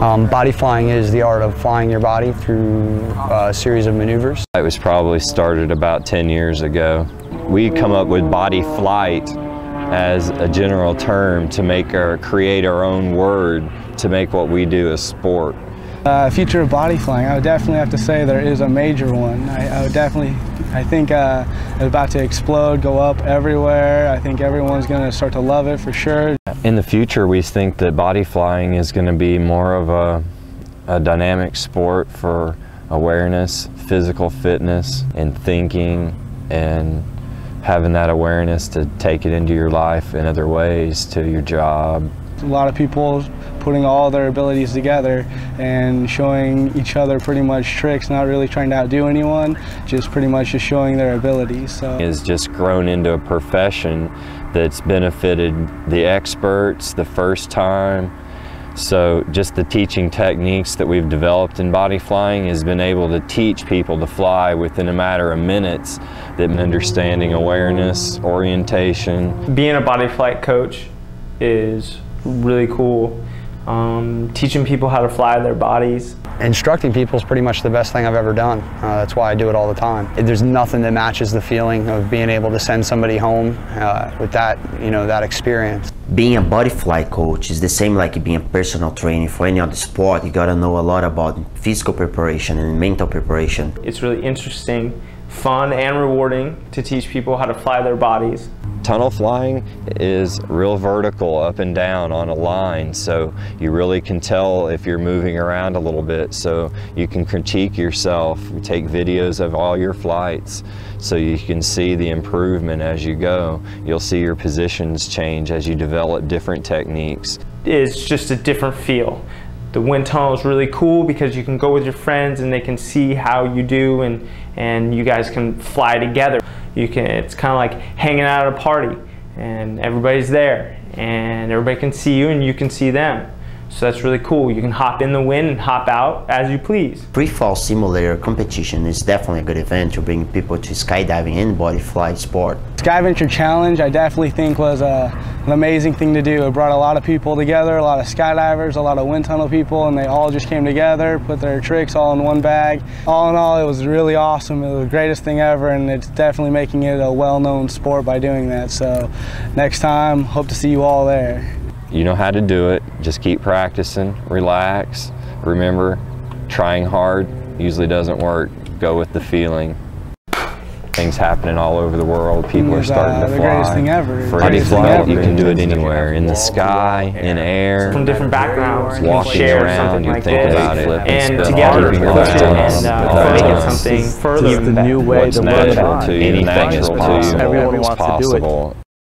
Um, body flying is the art of flying your body through uh, a series of maneuvers. It was probably started about 10 years ago. We come up with body flight as a general term to make our, create our own word to make what we do a sport. Uh, future of body flying, I would definitely have to say there is a major one. I, I would definitely, I think uh, it's about to explode, go up everywhere. I think everyone's going to start to love it for sure. In the future, we think that body flying is going to be more of a, a dynamic sport for awareness, physical fitness, and thinking, and having that awareness to take it into your life in other ways, to your job. A lot of people putting all their abilities together and showing each other pretty much tricks, not really trying to outdo anyone, just pretty much just showing their abilities. So. Has just grown into a profession that's benefited the experts the first time, so just the teaching techniques that we've developed in body flying has been able to teach people to fly within a matter of minutes, that understanding awareness, orientation. Being a body flight coach is really cool. Um, teaching people how to fly their bodies. Instructing people is pretty much the best thing I've ever done. Uh, that's why I do it all the time. There's nothing that matches the feeling of being able to send somebody home uh, with that, you know, that experience. Being a body flight coach is the same like being a personal trainer for any other sport. You gotta know a lot about physical preparation and mental preparation. It's really interesting, fun, and rewarding to teach people how to fly their bodies. Tunnel flying is real vertical up and down on a line so you really can tell if you're moving around a little bit so you can critique yourself, take videos of all your flights so you can see the improvement as you go. You'll see your positions change as you develop different techniques. It's just a different feel. The wind tunnel is really cool because you can go with your friends and they can see how you do and, and you guys can fly together. You can, it's kind of like hanging out at a party and everybody's there and everybody can see you and you can see them. So that's really cool. You can hop in the wind and hop out as you please. Free fall simulator competition is definitely a good event to bring people to skydiving and body flight sport. Skyventure Challenge I definitely think was a, an amazing thing to do. It brought a lot of people together, a lot of skydivers, a lot of wind tunnel people, and they all just came together, put their tricks all in one bag. All in all, it was really awesome. It was the greatest thing ever, and it's definitely making it a well-known sport by doing that. So next time, hope to see you all there. You know how to do it. Just keep practicing, relax. Remember, trying hard usually doesn't work. Go with the feeling. Things happening all over the world. People are starting uh, to the fly. greatest thing ever. Free Greatest thing flight, you can do it anywhere. In the sky, in air. From different backgrounds, you can Walking share around, something you like think this about it, and together keeping your push it and uh, balance. make it something further. the new way What's to learn natural about to you, anything natural is to you, possible. Everyone wants to do it. possible.